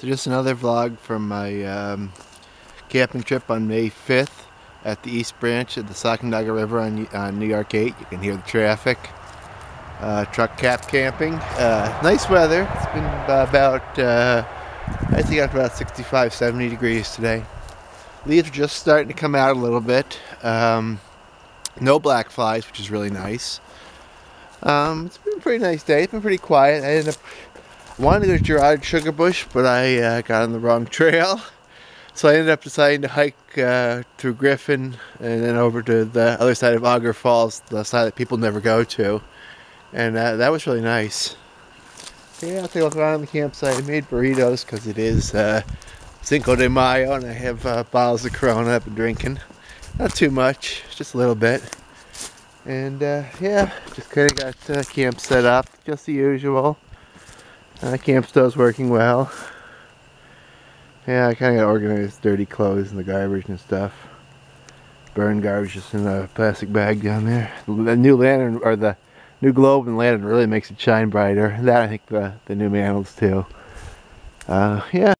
So just another vlog from my um, camping trip on May 5th at the East Branch of the Sacandaga River on, on New York 8. You can hear the traffic. Uh, truck cap camping. Uh, nice weather. It's been about, uh, I think about 65, 70 degrees today. Leaves are just starting to come out a little bit. Um, no black flies, which is really nice. Um, it's been a pretty nice day. It's been pretty quiet. I ended up wanted to go to Girard Sugar Bush, but I uh, got on the wrong trail. So I ended up deciding to hike uh, through Griffin and then over to the other side of Auger Falls, the side that people never go to. And uh, that was really nice. Yeah, I'll take a look around the campsite. I made burritos because it is uh, Cinco de Mayo and I have uh, bottles of Corona I've been drinking. Not too much, just a little bit. And uh, yeah, just kind of got camp set up, just the usual. Uh, camp stove's working well. Yeah, I kind of got organized dirty clothes and the garbage and stuff. Burn garbage just in a plastic bag down there. The new lantern, or the new globe and lantern really makes it shine brighter. That I think the, the new mantlets too. Uh, yeah.